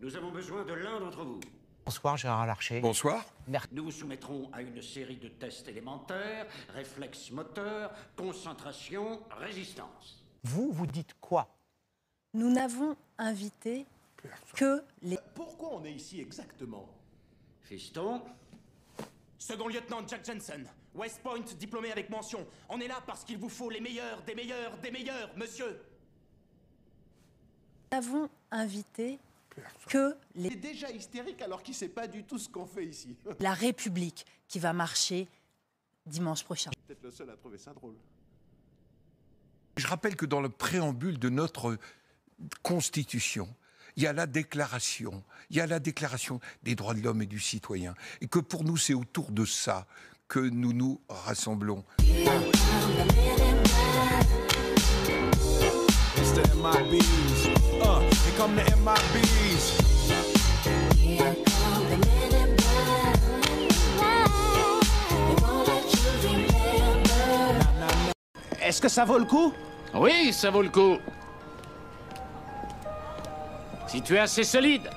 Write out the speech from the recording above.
Nous avons besoin de l'un d'entre vous. Bonsoir Gérard Larcher. Bonsoir. Nous vous soumettrons à une série de tests élémentaires, réflexes moteurs, concentration, résistance. Vous, vous dites quoi? Nous n'avons invité que les... Pourquoi on est ici exactement? Fiston, Second lieutenant Jack Jensen, West Point diplômé avec mention. On est là parce qu'il vous faut les meilleurs, des meilleurs, des meilleurs, monsieur. Nous n'avons invité que Il est les... déjà hystérique alors qu'il sait pas du tout ce qu'on fait ici. la République qui va marcher dimanche prochain. Peut-être le seul à trouver ça drôle. Je rappelle que dans le préambule de notre Constitution, il y a la déclaration, il y a la déclaration des droits de l'homme et du citoyen, et que pour nous, c'est autour de ça que nous nous rassemblons. Come the MIBs. Est-ce que ça vaut le coup? Oui, ça vaut le coup. Si tu es assez solide.